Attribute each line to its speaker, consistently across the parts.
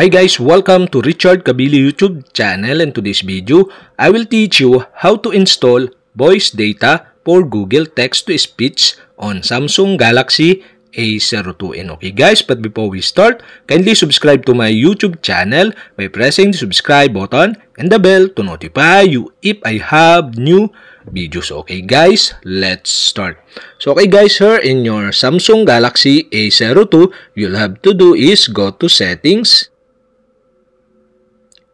Speaker 1: Hi guys, welcome to Richard Kabili YouTube channel and today's video, I will teach you how to install voice data for Google Text-to-Speech on Samsung Galaxy A02. okay guys, but before we start, kindly subscribe to my YouTube channel by pressing the subscribe button and the bell to notify you if I have new videos. Okay guys, let's start. So okay guys, here in your Samsung Galaxy A02, you'll have to do is go to settings.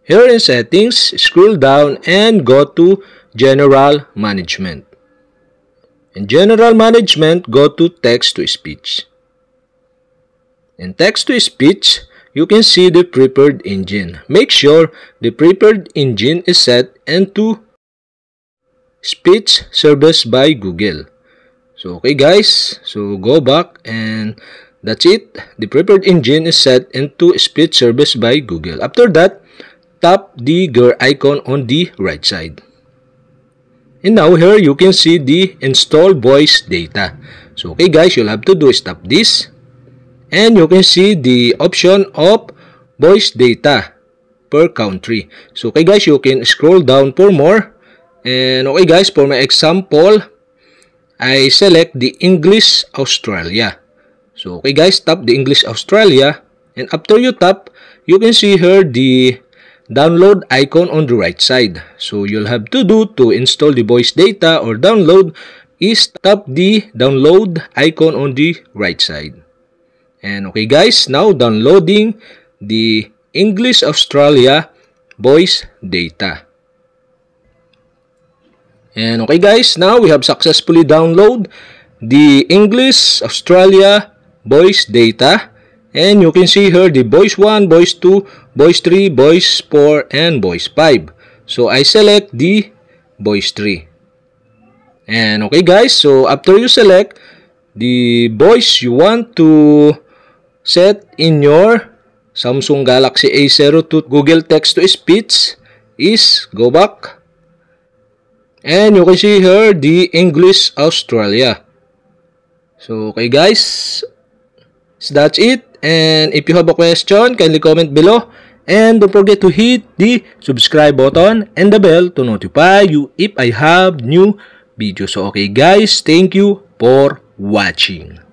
Speaker 1: Here in settings, scroll down and go to general management. In general management, go to text to speech. In text to speech, you can see the prepared engine. Make sure the prepared engine is set into speech service by Google. So, okay guys, so go back and that's it. The prepared engine is set into speech service by Google. After that, tap the gear icon on the right side. And now here you can see the install voice data. So okay guys, you'll have to do is tap this. And you can see the option of voice data per country. So okay guys, you can scroll down for more And okay guys, for my example, I select the English Australia. So okay guys, tap the English Australia. And after you tap, you can see here the download icon on the right side. So you'll have to do to install the voice data or download is tap the download icon on the right side. And okay guys, now downloading the English Australia voice data. And okay guys, now we have successfully download the English Australia voice data. And you can see here the voice 1, voice 2, voice 3, voice 4, and voice 5. So I select the voice 3. And okay guys, so after you select the voice you want to set in your Samsung Galaxy A02 Google Text-to-Speech is go back And you can see here the English Australia. So, okay guys. So that's it. And if you have a question, kindly comment below. And don't forget to hit the subscribe button and the bell to notify you if I have new videos. So, okay guys, thank you for watching.